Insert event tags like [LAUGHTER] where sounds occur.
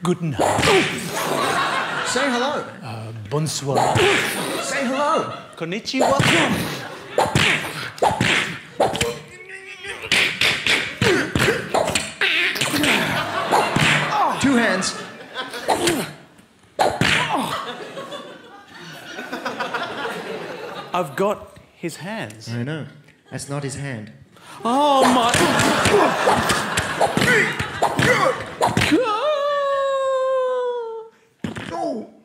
Good night. Say hello. Uh, bonsoir. Say hello. Konnichiwa. oh. Two hands. I've got his hands. I know. That's not his hand. Oh my. [LAUGHS] no